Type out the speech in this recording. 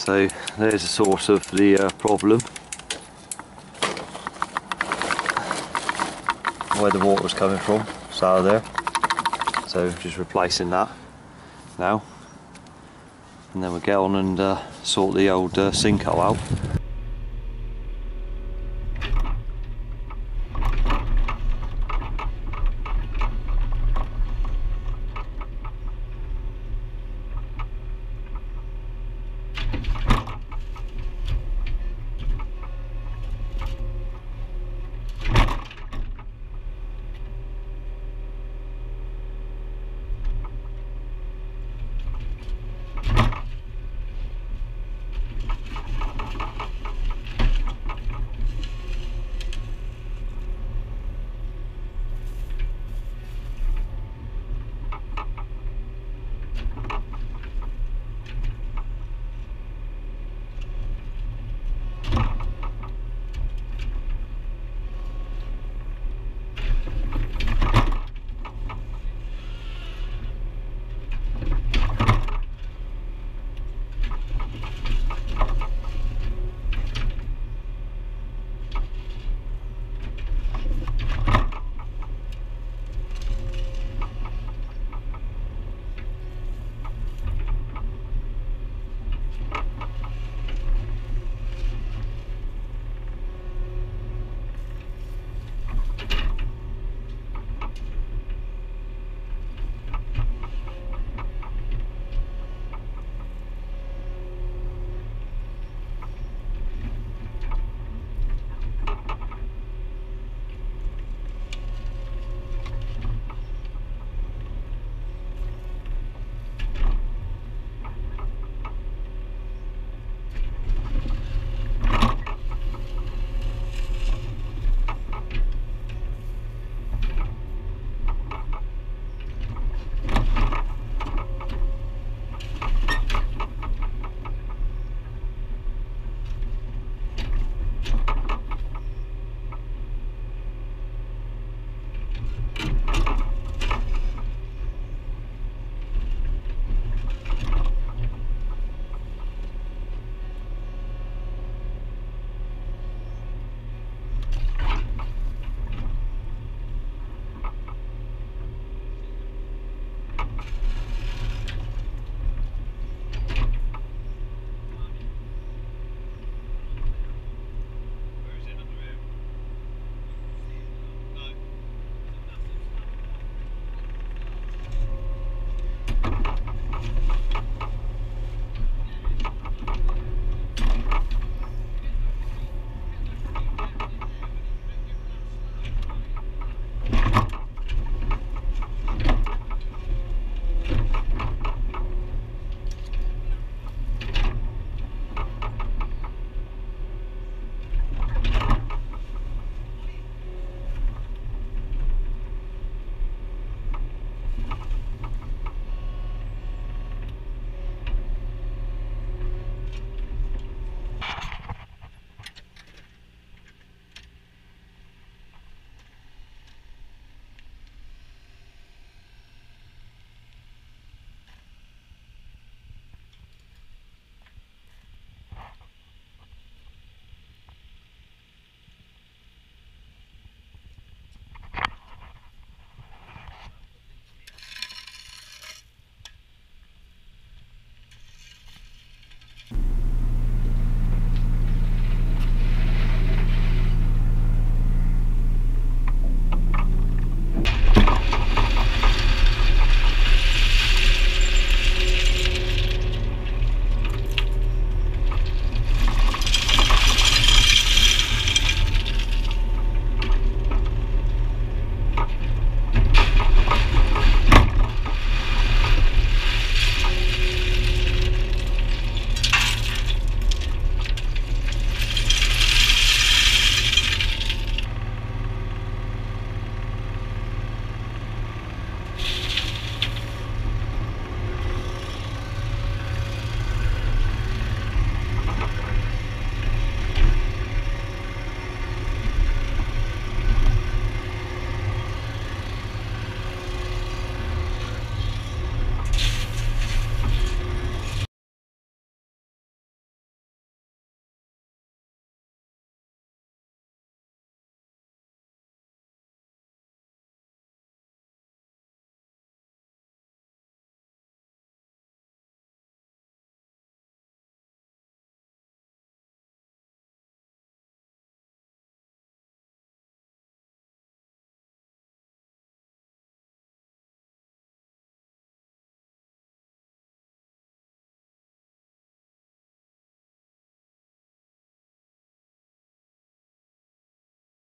So there's the source of the uh, problem. Where the water was coming from, it's out of there. So just replacing that now. And then we'll get on and uh, sort the old uh, sinkhole out.